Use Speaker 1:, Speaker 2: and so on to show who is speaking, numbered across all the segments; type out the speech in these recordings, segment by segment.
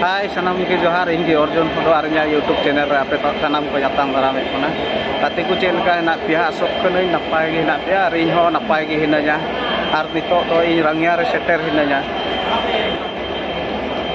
Speaker 1: Hai, salam ke Johar, ini Orjun Foto Arnya YouTube channel Rapi Tok Tanam Koyatan Rame Kona. Tapi ku cek lekai nak pihak sok nak pagi nak pihak rinho nak pagi hinanya. Arti tok to ini rangnya reseter hinanya.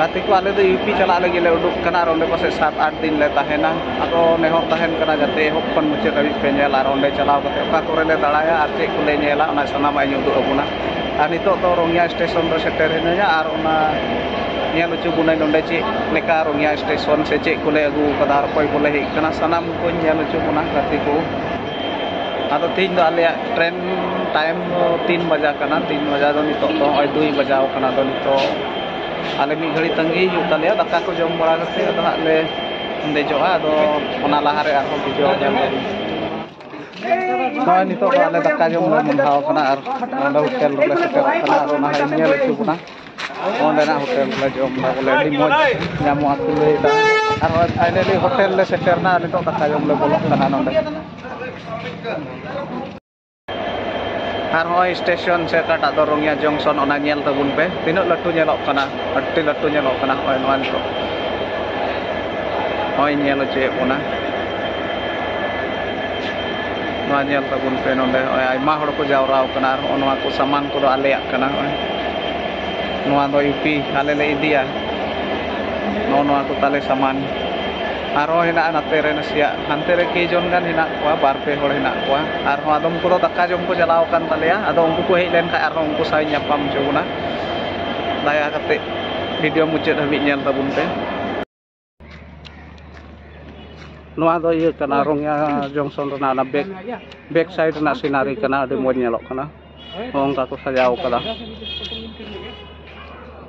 Speaker 1: Tapi ku ada tu UP cala lagi le uduk kena ronde pasal saat artin le tahena. atau neho tahen kena jate hok pun muncul tapi penyel lah ronde cala aku tak kau rende dalaya arti ku le nyela nak sana main untuk aku. Ani tok to rongnya stesen reseter hinanya arona ᱧᱮᱞ ᱦᱚᱪᱚ ᱵᱚᱱᱟᱹᱧ ᱱᱚᱰᱮ ᱪᱮᱫ ᱞᱮᱠᱟ ᱨᱚᱝᱭᱟ ᱥᱴᱮᱥᱚᱱ ᱥᱮ ᱪᱮᱫ ᱠᱚᱞᱮ ᱟᱹᱜᱩ ᱠᱟᱫᱟ ᱟᱨ ᱚᱠᱚᱭ ᱠᱚᱞᱮ ᱦᱮᱡ ᱠᱟᱱᱟ ᱥᱟᱱᱟᱢ ᱠᱚᱧ ᱧᱮᱞ ᱦᱚᱪᱚ ᱵᱚᱱᱟ ᱜᱟᱛᱮ ᱠᱚ ᱟᱫᱚ ᱛᱤᱦᱤᱧ ᱫᱚ ᱟᱞᱮᱭᱟᱜ ᱴᱨᱮᱱ ᱴᱟᱭᱤᱢ ᱫᱚ ᱛᱤᱱ ᱵᱟᱡᱟ ᱠᱟᱱᱟ ᱛᱤᱱ ᱵᱟᱡᱟ ᱫᱚ ᱱᱤᱛᱚᱜ ᱫᱚ ᱱᱚᱜᱼᱚᱭ ᱫᱩᱭ ᱵᱟᱡᱟᱣ ᱠᱟᱱᱟ ᱟᱫᱚ ᱱᱤᱛᱚᱜ ᱟᱞᱮ ᱢᱤᱫ ᱜᱷᱟᱹᱲᱤ ᱛᱟᱺᱜᱤ ᱦᱩᱭᱩᱜ ᱛᱟᱞᱮᱭᱟ ᱫᱟᱠᱟ ᱠᱚ ᱡᱚᱢ ᱵᱟᱲᱟ ᱠᱟᱛᱮ ᱟᱫᱚ ᱦᱟᱸᱜ ᱞᱮ ᱫᱮᱡᱚᱜᱼᱟ ᱟᱫᱚ ᱚᱱᱟ ᱞᱟᱦᱟᱨᱮ ᱟᱨᱦᱚᱸ ᱵᱷᱤᱰᱤᱭᱳ ᱧᱮᱞ ᱱᱚᱜᱼᱚᱭ ᱱᱤᱛᱚᱜ ᱫᱚ ᱟᱞᱮ ᱫᱟᱠᱟ ᱡᱚᱢ ᱞᱮ ᱢᱚᱸᱰᱷᱟᱣ ᱠᱟᱱᱟ ᱟᱨ ᱚᱸᱰᱮ ᱦᱳᱴᱮᱞ ᱨᱮᱞᱮ ᱥᱮᱴᱮᱨᱚᱜ ᱠᱟᱱᱟ ᱟᱨ ᱚᱱᱟ ᱦᱚᱸᱧ ᱧᱮᱞ ᱦᱚᱪᱚ ᱵᱚᱱᱟ ᱚᱸᱰᱮᱱᱟᱜ ᱦᱳᱴᱮᱞ ᱨᱮᱞᱮ ᱡᱚᱢᱫᱟ ᱵᱚᱞᱮ ᱟᱹᱰᱤ ᱢᱚᱡᱽ ᱧᱟᱢᱚᱜᱼᱟ ᱠᱚ ᱞᱟᱹᱭᱫᱟ ᱟᱨ ᱱᱚᱜᱼᱚᱭ ᱯᱷᱟᱭᱱᱟᱞᱤ ᱦᱳᱴᱮᱞ ᱞᱮ ᱥᱮᱴᱮᱨᱱᱟ ᱟᱨ ᱱᱤᱛᱚᱜ ᱫᱟᱠᱟ ᱡᱚᱢ ᱞᱮ ᱵᱚᱞᱚᱜ ᱠᱟᱱᱟ ᱱᱚᱰᱮ ᱟᱨ ᱱᱚᱜᱼᱚᱭ ᱥᱴᱮᱥᱚᱱ ᱥᱮ ᱚᱠᱟᱴᱟᱜ ᱫᱚ ᱨᱚᱝᱭᱟ ᱡᱚᱝᱥᱚᱱ ᱚᱱᱟ ᱧᱮᱞ ᱛᱟᱵᱚᱱ ᱯᱮ ᱛᱤᱱᱟᱹᱜ ᱞᱟᱹᱴᱩ ᱧᱮᱞᱚᱜ ᱠᱟᱱᱟ ᱟᱹᱰᱤ ᱞᱟᱹᱴᱩ ᱧᱮᱞᱚᱜ ᱠᱟᱱᱟ ᱱᱚᱜᱼᱚᱭ ᱱᱚᱣᱟ ᱱᱤᱛᱚᱜ ᱱᱚᱜᱼᱚᱭ ᱧᱮᱞ ᱦᱚᱪᱚᱭᱮᱫ ᱵᱚᱱᱟ ᱱᱚᱣᱟ ᱧᱮᱞ ᱛᱟᱵᱚᱱ ᱯᱮ ᱱᱚᱰᱮ ᱱᱚᱜᱼᱚᱭ ᱟᱭᱢᱟ ᱦᱚᱲ ᱠᱚ ᱡᱟᱣᱨᱟ ᱠᱟᱱᱟ ᱟᱨ ᱱᱚᱜᱼᱚ ᱱᱚᱣᱟ ᱠᱚ ᱥᱟᱢᱟᱱ ᱠᱚᱫᱚ ᱟᱞᱮᱭᱟᱜ ᱠᱟᱱᱟ ᱱᱚᱜᱼᱚᱭ nuanto ipi halele idia nono aku tale saman. Aro hina anak na ya hantere kejon kan hina kwa barpe hol hina kuah aro adom kuro takka jom ku jalau kan tale ya adom ku ku len ka aro ku sai nyapam joguna laya kate video mucet habi nyal tabun te. nuwa do iya kana rongnya jongson na back back side na sinari kana demo mau nyelok kana Ong kaku saja jauh kala.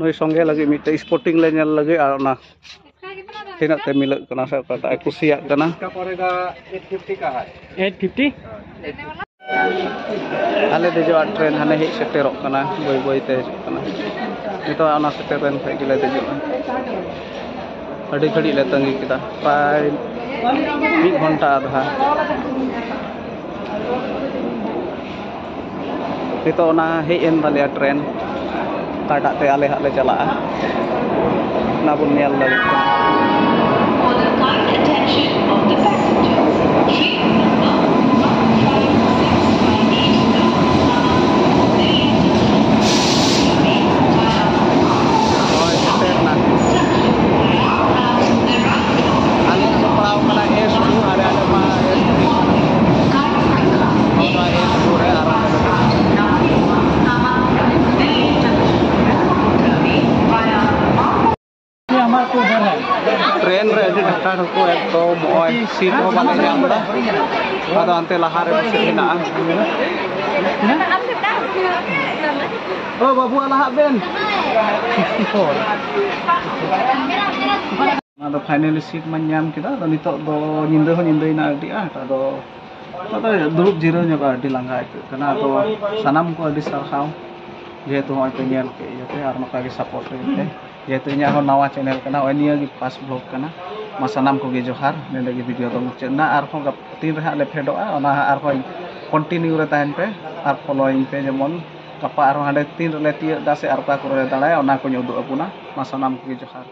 Speaker 1: noi songge lagi mite sporting lane lagi ana tena te milak kana sa kata aku siap
Speaker 2: kana ale
Speaker 1: dejo at train hane hek seterok kana boi boi te hek kana itu ana seteren fai gila dejo adi gadi le tangi kita pai mi ghonta adha itu ana hek en balia train ᱚᱠᱟᱴᱟᱜ ᱛᱮ ᱟᱞᱮ ᱦᱟᱸᱜ ᱞᱮ ᱪᱟᱞᱟᱜᱼᱟ ᱚᱱᱟ ᱵᱚᱱ ᱧᱮᱞ ᱫᱟᱲᱮᱭᱟᱜ ᱠᱟᱱᱟ ᱴᱨᱮᱱ ᱨᱮ ᱟᱹᱰᱤ ᱰᱷᱟᱠᱟ ᱰᱷᱩᱠᱩ ᱮᱠᱫᱚᱢ ᱱᱚᱜᱼᱚᱭ ᱥᱤᱴ ᱦᱚᱸ ᱵᱟᱞᱮ ᱧᱟᱢ ᱮᱫᱟ ᱟᱫᱚ ᱦᱟᱱᱛᱮ ᱞᱟᱦᱟᱨᱮ ᱯᱟᱥᱮᱡ ᱦᱮᱱᱟᱜᱼᱟ ᱳ ᱵᱟᱹᱵᱩ ᱞᱟᱦᱟᱜ ᱵᱮᱱ ᱟᱫᱚ ᱯᱷᱟᱭᱱᱟᱞᱤ ᱥᱤᱴ ᱢᱟᱧ ᱧᱟᱢ ᱠᱮᱫᱟ ᱟᱫᱚ ᱱᱤᱛᱚᱜ ᱫᱚ ᱧᱤᱫᱟᱹ ᱦᱚᱸ ᱧᱤᱫᱟᱹᱭᱮᱱᱟ ᱟᱹᱰᱤ ᱟᱸᱴ ᱟᱫᱚ ᱟᱫᱚ ᱫᱩᱲᱩᱵ ᱡᱤᱨᱟᱹᱣ ᱧᱚᱜᱼᱟ ᱟᱹᱰᱤ ᱞᱟᱸᱜᱟ ᱟᱹᱭᱠᱟᱹᱜ ᱠᱟᱱᱟ ᱟᱫᱚ ᱥᱟᱱᱟᱢ ᱠᱚ ᱟᱹᱰᱤ ᱥᱟᱨᱦᱟᱣ ᱡᱮᱦᱮᱛᱩ ᱱᱚᱜᱼᱚᱭ ᱯᱮ ᱧᱮᱞ ᱠᱮᱫ ᱤᱭᱟᱹᱛᱮ ᱟᱨ ᱱᱚᱝᱠᱟ ᱜᱮ ᱥᱟᱯᱳᱨᱴ ᱞᱟᱹᱜᱤᱫ ᱛᱮ ᱡᱮᱦᱮᱛᱩ ᱤᱧᱟᱹᱜ ᱦᱚᱸ ᱱᱟᱣᱟ ᱪᱮᱱᱮᱞ ᱠᱟᱱᱟ ᱱᱚᱜᱼᱚᱭ ᱱᱤᱭᱟᱹ ᱜᱮ ᱯᱷᱟᱥᱴ ᱵᱞᱚᱜ ᱠᱟᱱᱟ ᱢᱟ ᱥᱟᱱᱟᱢ ᱠᱚᱜᱮ ᱡᱚᱦᱟᱨ ᱱᱚᱸᱰᱮ ᱜᱮ ᱵᱷᱤᱰᱤᱭᱳ ᱫᱚ ᱢᱩᱪᱟᱹᱫ ᱮᱱᱟ ᱟᱨᱦᱚᱸ ᱛᱤᱱ ᱨᱮ ᱦᱟᱸᱜ ᱞᱮ ᱯᱷᱮᱰᱚᱜᱼᱟ ᱚᱱᱟ ᱦᱟᱸᱜ ᱟᱨᱦᱚᱸ ᱠᱚᱱᱴᱤᱱᱤᱭᱩ ᱨᱮ ᱛᱟᱦᱮᱱ ᱯᱮ ᱟᱨ ᱯᱷᱚᱞᱳᱭᱤᱧ ᱯᱮ ᱡᱮᱢᱚᱱ ᱜᱟᱯᱟ ᱟᱨᱦᱚᱸ ᱦᱟᱸᱰᱮ ᱛᱤᱱ ᱨᱮᱞᱮ ᱛᱤᱭᱳᱜ ᱮᱫᱟ ᱥᱮ ᱟᱨ ᱚᱠᱟ ᱠᱚᱨᱮ ᱞᱮ ᱫᱟᱬᱟᱭᱟ ᱚᱱᱟ ᱠᱚᱧ ᱩᱫᱩᱜ ᱟᱵᱚᱱᱟ ᱢᱟ ᱥᱟᱱᱟᱢ ᱠᱚᱜᱮ ᱡᱚᱦᱟᱨ